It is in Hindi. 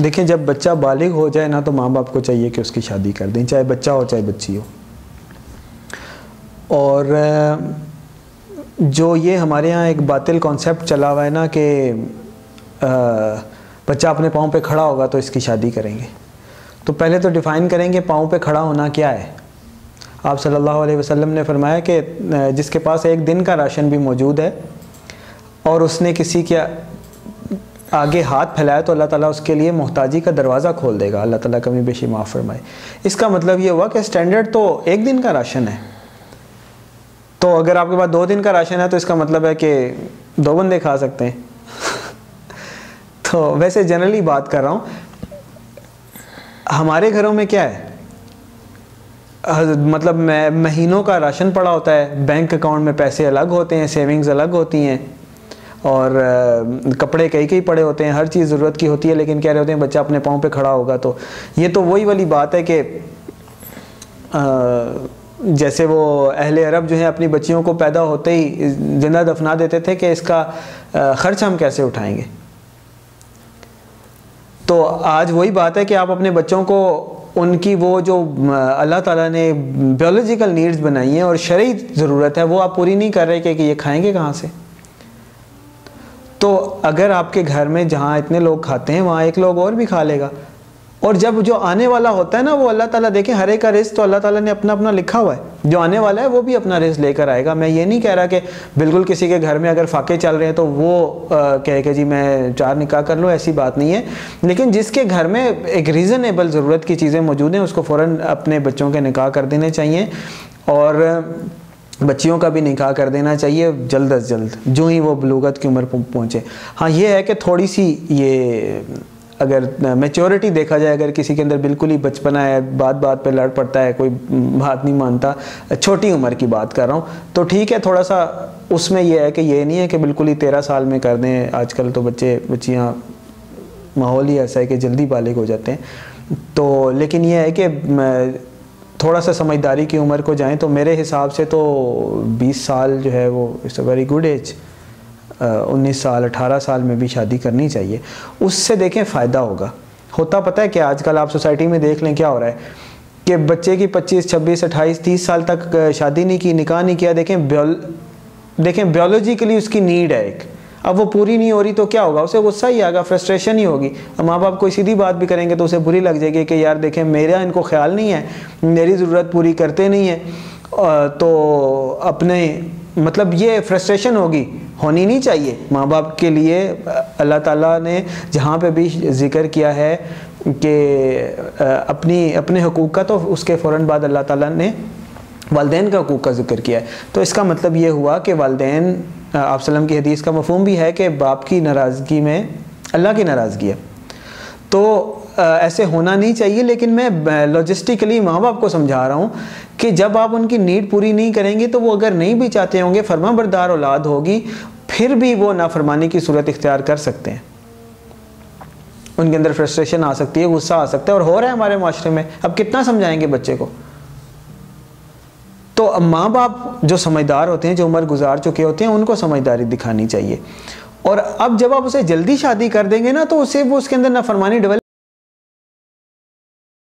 देखिए, जब बच्चा बालिग हो जाए ना तो माँ बाप को चाहिए कि उसकी शादी कर दें, चाहे बच्चा हो, चाहे बच्ची हो। और जो ये हमारे यहाँ एक बातिल कॉन्सेप्ट चला हुआ है ना कि बच्चा अपने पाँव पे खड़ा होगा तो इसकी शादी करेंगे। तो पहले तो डिफ़ाइन करेंगे, पाँव पे खड़ा होना क्या है? आप सल्लल्लाहु अलैहि वसल्लम ने फरमाया कि जिसके पास एक दिन का राशन भी मौजूद है और उसने किसी के आगे हाथ फैलाया तो अल्लाह ताला उसके लिए मोहताजी का दरवाज़ा खोल देगा। अल्लाह ताला कमी बेशी माफ़ फरमाए। इसका मतलब ये हुआ कि स्टैंडर्ड तो एक दिन का राशन है। तो अगर आपके पास दो दिन का राशन है तो इसका मतलब है कि दो बंदे खा सकते हैं। तो वैसे जनरली बात कर रहा हूँ, हमारे घरों में क्या है? मतलब महीनों का राशन पड़ा होता है बैंक अकाउंट में पैसे अलग होते हैं सेविंग्स अलग होती हैं, और कपड़े कई कई पड़े होते हैं, हर चीज़ ज़रूरत की होती है, लेकिन कह रहे होते हैं, बच्चा अपने पाँव पे खड़ा होगा तो ये तो वही वाली बात है कि जैसे वो अहले अरब जो है, अपनी बच्चियों को पैदा होते ही ज़िंदा दफना देते थे कि इसका खर्च हम कैसे उठाएँगे? तो आज वही बात है कि आप अपने बच्चों को उनकी वो जो अल्लाह ताला ने बायोलॉजिकल नीड्स बनाई हैं और शरी ज़रूरत है वो आप पूरी नहीं कर रहे कि, ये खाएँगे कहाँ से? तो अगर आपके घर में जहाँ इतने लोग खाते हैं वहाँ एक लोग और भी खा लेगा। और जब जो आने वाला होता है ना, वो अल्लाह ताला देखें, हर का रिस्क तो अल्लाह ताला ने अपना अपना लिखा हुआ है। जो आने वाला है, वो भी अपना रिस्क लेकर आएगा। मैं ये नहीं कह रहा कि बिल्कुल किसी के घर में अगर फाके चल रहे हैं तो वो कहे कि जी मैं चार निकाह कर लूँ, ऐसी बात नहीं है। लेकिन जिसके घर में एक रीज़नेबल ज़रूरत की चीज़ें मौजूद हैं, उसको फ़ौर अपने बच्चों के निकाह कर देने चाहिए और बच्चियों का भी निकाह कर देना चाहिए, जल्द अज जल्द। जो ही वो बलूगत की उम्र पहुँचे। हाँ ये है कि थोड़ी सी ये अगर मेच्योरिटी देखा जाए, अगर किसी के अंदर बिल्कुल ही बचपना है बात बात पे लड़ पड़ता है, कोई बात नहीं मानता, छोटी उम्र की बात कर रहा हूँ तो ठीक है थोड़ा सा उसमें यह है कि ये नहीं है कि बिल्कुल ही तेरह साल में कर दें, आजकल तो बच्चे, बच्चियाँ, माहौल ही ऐसा है कि जल्दी बालिग हो जाते हैं। तो लेकिन यह है कि थोड़ा सा समझदारी की उम्र को जाएँ तो मेरे हिसाब से तो 20 साल जो है वो it's a very good age उन्नीस साल, अठारह साल में भी शादी करनी चाहिए। उससे देखें फ़ायदा होगा। होता पता है कि आजकल आप सोसाइटी में देख लें क्या हो रहा है कि बच्चे की 25 26 28 30 साल तक शादी नहीं की, निकाह नहीं किया, देखें बियोल, देखें बायोलॉजिकली उसकी नीड है एक। अब वो पूरी नहीं हो रही तो क्या होगा? उसे गुस्सा ही आएगा फ्रस्ट्रेशन ही होगी। माँ बाप कोई सीधी बात भी करेंगे तो उसे बुरी लग जाएगी कि यार देखें मेरा इनको ख्याल नहीं है, मेरी ज़रूरत पूरी करते नहीं है। तो अपने मतलब ये फ्रस्ट्रेशन होगी। होनी नहीं चाहिए। माँ बाप के लिए अल्लाह ताला ने जहाँ पे भी ज़िक्र किया है कि अपनी, अपने हकूक़ का तो उसके फ़ौर बाद अल्लाह ताला ने वालदेन का हकूक़ का ज़िक्र किया है। तो इसका मतलब ये हुआ कि वालदेन आप सलम की हदीस का मफहम भी है कि बाप की नाराज़गी में, अल्लाह की नाराज़गी है। तो ऐसे होना नहीं चाहिए, लेकिन मैं लॉजिस्टिकली माँ बाप को समझा रहा हूँ कि जब आप उनकी नीड पूरी नहीं करेंगे तो वो अगर नहीं भी चाहते होंगे फर्मा बरदार औलाद होगी, फिर भी वो नाफरमानी की सूरत इख्तियार कर सकते हैं। उनके अंदर फ्रस्ट्रेशन आ सकती है, गुस्सा आ सकता है, और हो रहा है हमारे माशरे में। अब कितना समझाएँगे बच्चे को? तो माँ बाप जो समझदार होते हैं, जो उम्र गुजार चुके होते हैं, उनको समझदारी दिखानी चाहिए। और अब जब आप उसे जल्दी शादी कर देंगे ना तो उसे वो उसके अंदर नाफरमानी डेवलप